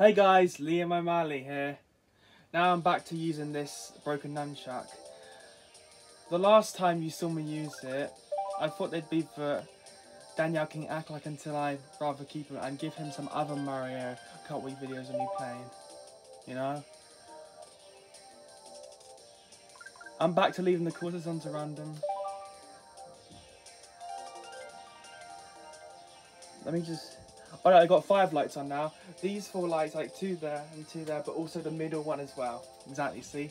Hey guys, Liam O'Malley here. Now I'm back to using this broken nunchuck. The last time you saw me use it, I thought they'd be for Daniel King act like until I rather keep him and give him some other Mario Wii videos of me playing. You know? I'm back to leaving the courses onto random. Let me just... Alright, I got five lights on now. These four lights, like two there and two there, but also the middle one as well. Exactly, see?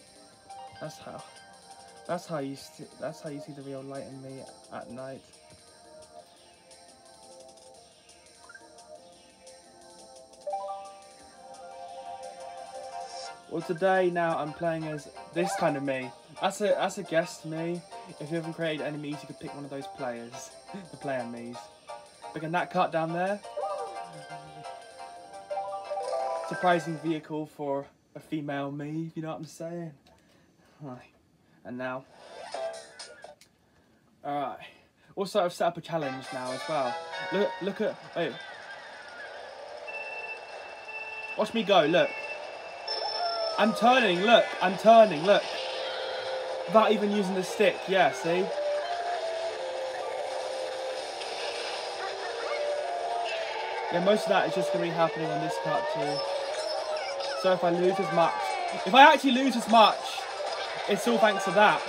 That's how... That's how you that's how you see the real light in me at night. Well, today now I'm playing as this kind of Mii. That's a that's a guess to me. If you haven't created enemies, you could pick one of those players, the player Miis. Picking that cut down there. Surprising vehicle for a female Mii, if you know what I'm saying. Right. And now. Alright. Also, I've set up a challenge now as well. Look, look at. Wait. Watch me go, look. I'm turning, look. I'm turning, look. Without even using the stick, yeah, see? Yeah, most of that is just going to be happening on this part too. So if I lose as much, if I actually lose as much, it's all thanks to that.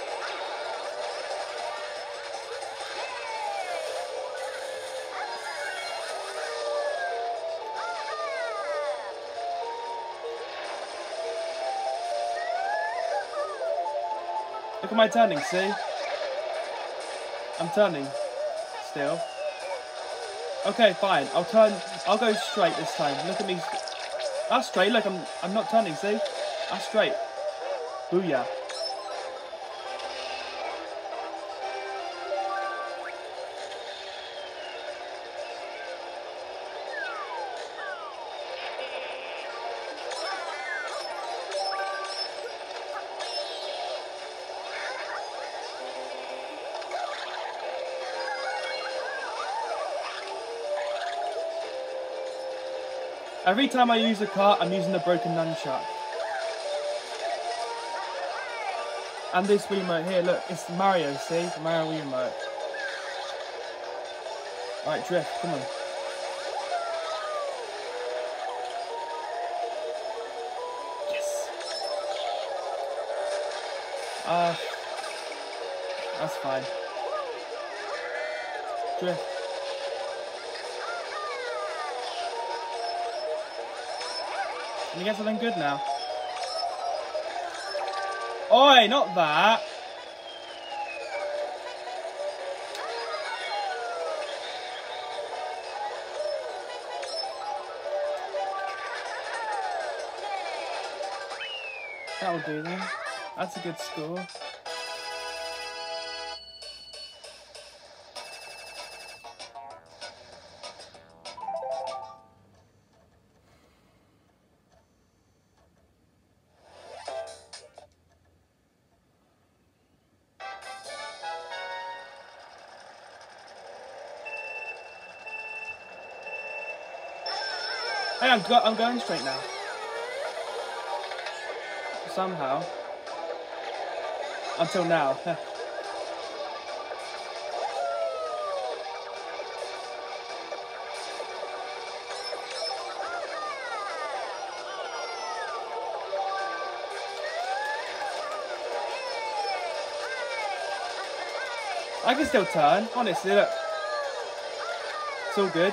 Look at my turning, see? I'm turning. Still. Okay, fine. I'll turn. I'll go straight this time. Look at me. That's straight. Look, I'm. I'm not turning. See? That's straight. Booyah. Every time I use a cart, I'm using the broken nunchuck. And this remote here, look, it's Mario, see? Mario remote. Alright, drift, come on. Yes! Uh, that's fine. Drift. Can you get something good now? Oi, not that. That'll do then. That's a good score. Hey, I'm, go I'm going straight now. Somehow. Until now. I can still turn, honestly, look. It's all good.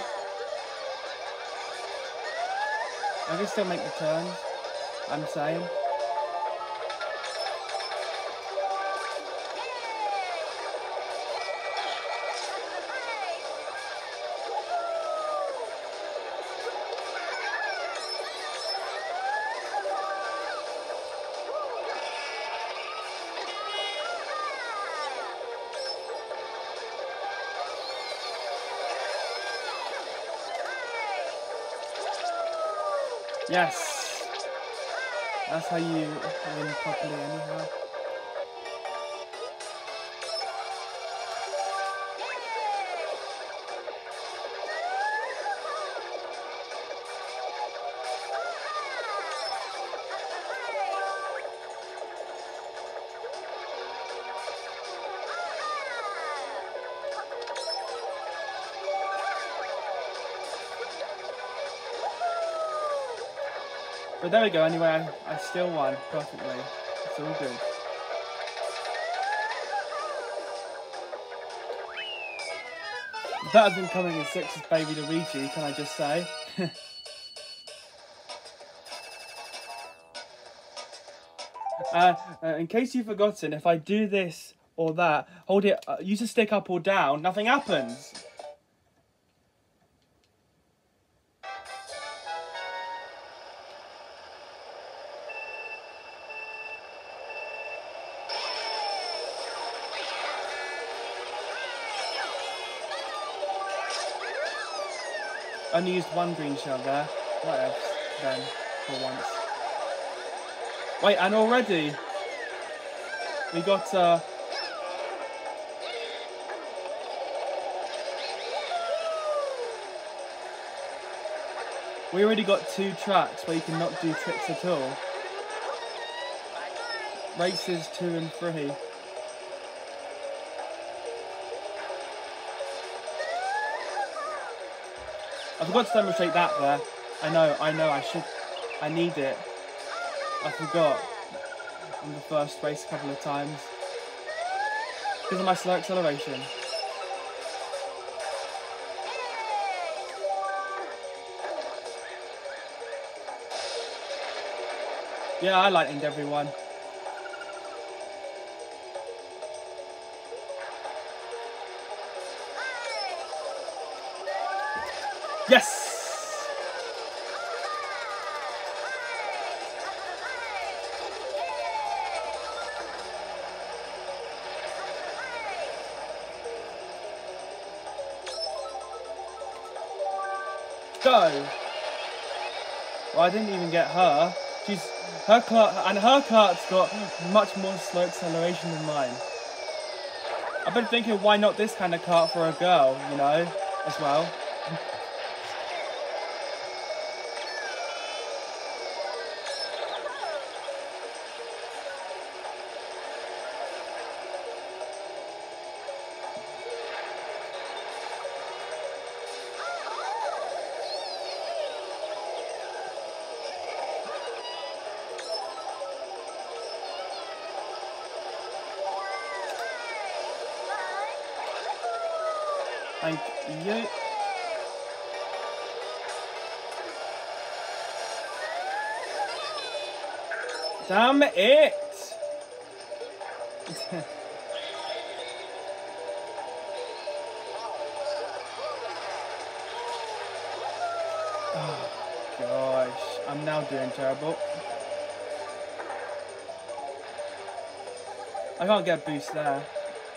I can still make the turn. I'm saying. Yes. That's how you win properly anyhow. But there we go, anyway, I, I still won perfectly. It's all good. Better been coming in sixth as Baby Luigi, can I just say? uh, uh, in case you've forgotten, if I do this or that, hold it, uh, use a stick up or down, nothing happens. Only used one green shell there. What else then, for once? Wait, and already we got uh We already got two tracks where you cannot do tricks at all. Races two and three. I forgot to demonstrate that there. I know, I know, I should, I need it. I forgot in the first race a couple of times. Because of my slow acceleration. Yeah, I lightened everyone. Yes! Go! Well, I didn't even get her. She's her cart and her cart's got much more slow acceleration than mine. I've been thinking, why not this kind of cart for a girl, you know, as well. Thank you. Damn it! oh gosh, I'm now doing terrible. I can't get a boost there,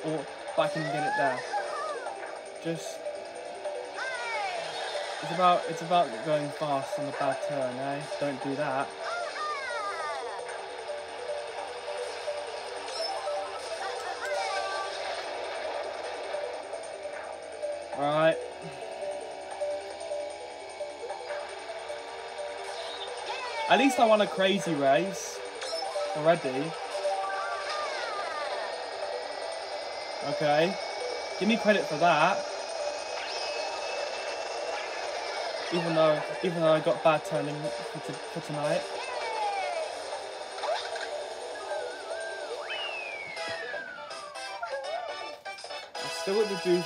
or but I can get it there. Just it's about it's about going fast on a bad turn, eh? Don't do that. Right. At least I won a crazy race already. Okay. Give me credit for that. Even though, even though I got bad turning for, for tonight. I still got the do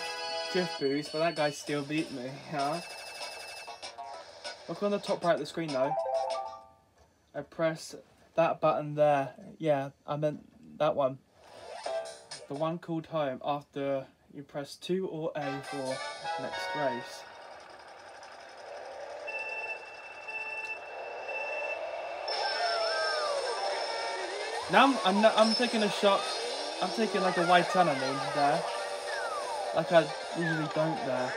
drift boost, but that guy still beat me, huh? Look on the top right of the screen though. I press that button there. Yeah, I meant that one. The one called home after you press 2 or A for next race. Now I'm, I'm, I'm taking a shot, I'm taking like a turn I there. Like I usually don't there.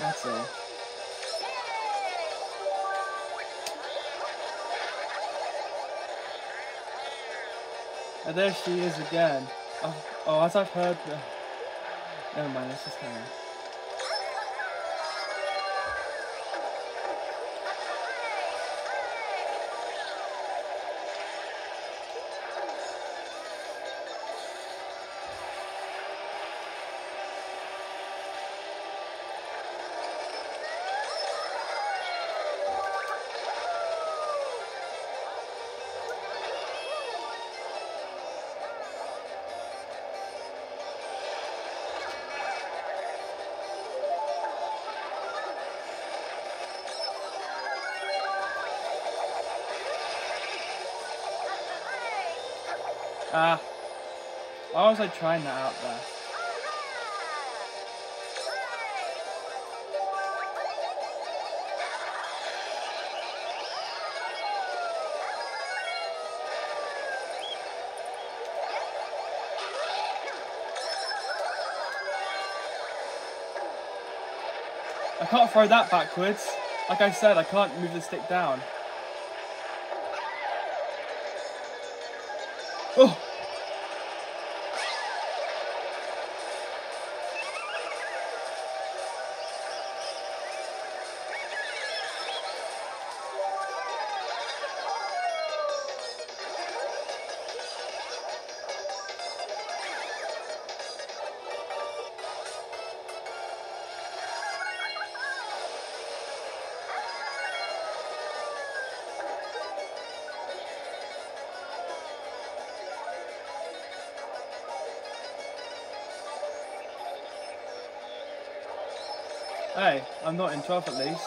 That's all. And there she is again. Oh, as I've heard... Uh, never mind, let's just carry on. Ah. Why was I trying that out there? I can't throw that backwards. Like I said, I can't move the stick down. Oh! Hey, I'm not in 12th at least.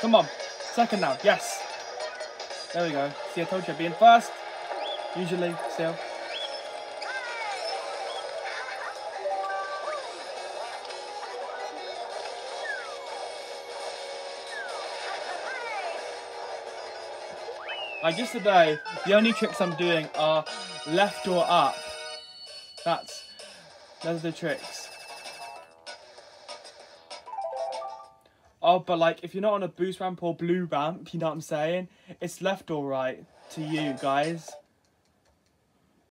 Come on, second now, yes. There we go. See, I told you, I'd be in first. Usually, still. Like just today, the only tricks I'm doing are left or up. That's, those are the tricks. Oh, but like, if you're not on a boost ramp or blue ramp, you know what I'm saying? It's left or right to you, guys.